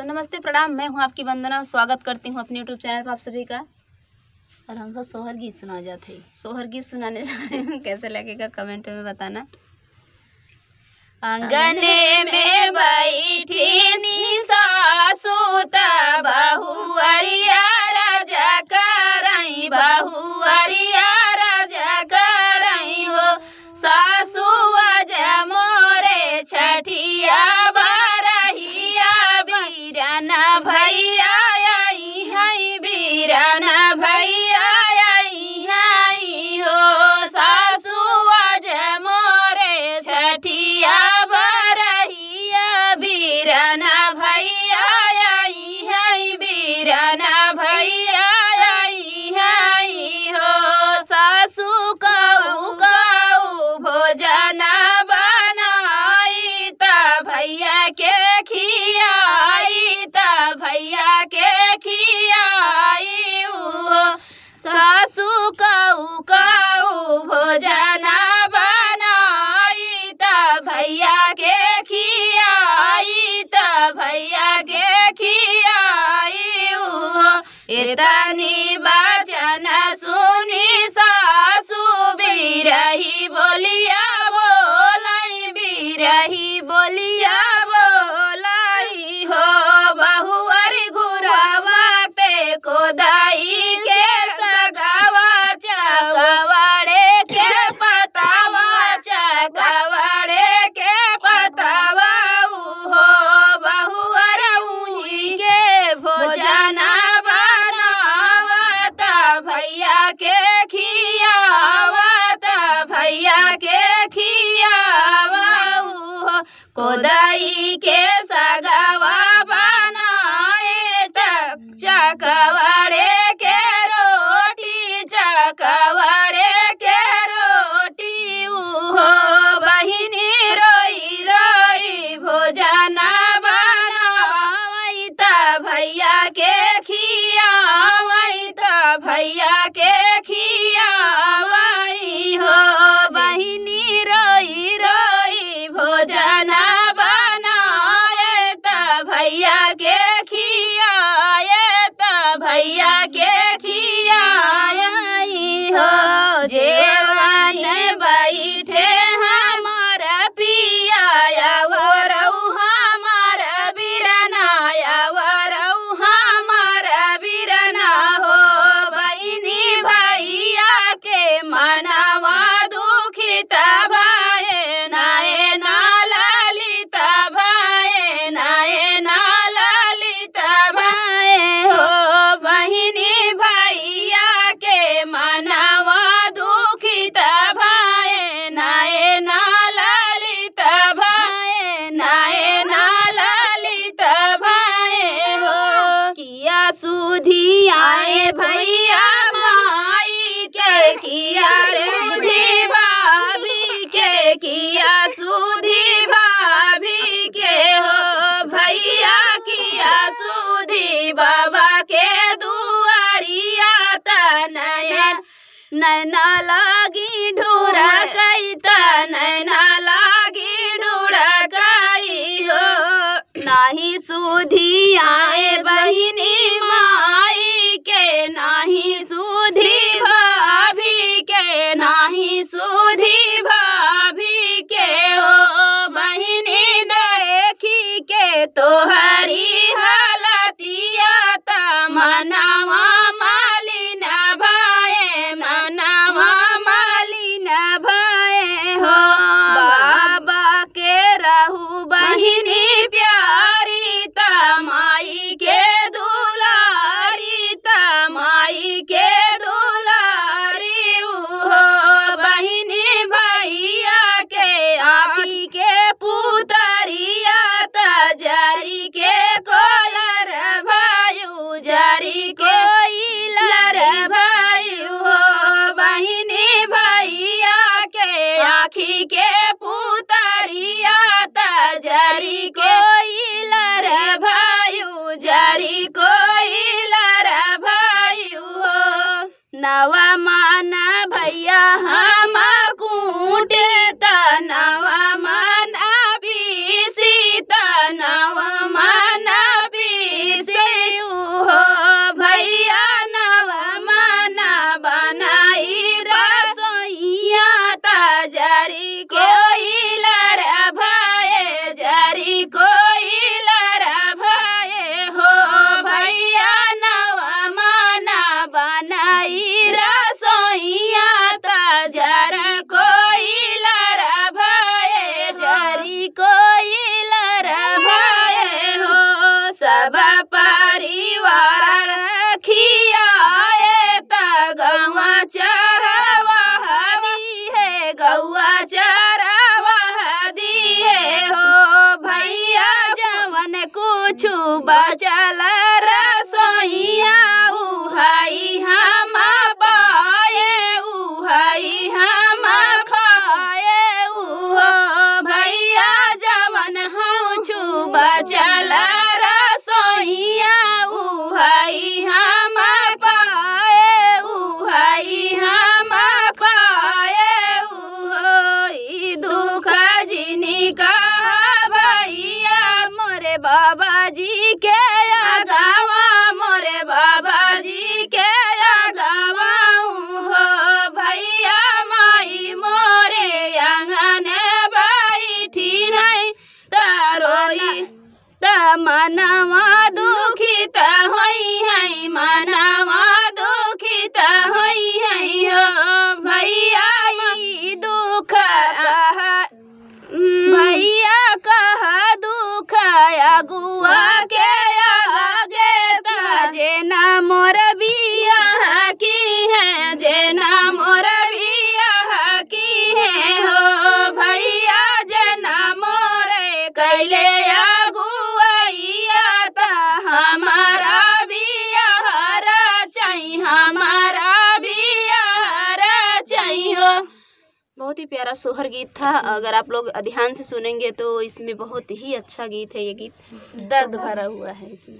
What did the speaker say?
दोस्तों नमस्ते प्रणाम, मैं हूँ आपकी वंदना, स्वागत करती हूँ अपने यूट्यूब चैनल पर आप सभी का। और हम सब सोहर गीत सुना जाते हैं। सोहर गीत सुनाने जा रहे हैं, कैसे लगेगा कमेंट में बताना। आंगने में 家 भैया के खियावत भैया के खियावाऊ हो। कोदाई के सगवा बनाए चक चक भैया माई के किया रे भाभी के किया सुधी भाभी के हो। भैया किया सुधी बाबा के दुआरिया तनयन नैना सब परिवार रखिया गौआ चरवा दी है, गौआ चरवा दी है। हो भैया जवन कुछ बचल मोरे बाबा जी के आगावा मोरे बाबा जी के आगावा हो भैया माई मोरे आँगन बैठी jaguar. बहुत ही प्यारा सोहर गीत था। अगर आप लोग ध्यान से सुनेंगे तो इसमें बहुत ही अच्छा गीत है ये गीत। दर्द भरा हुआ है इसमें।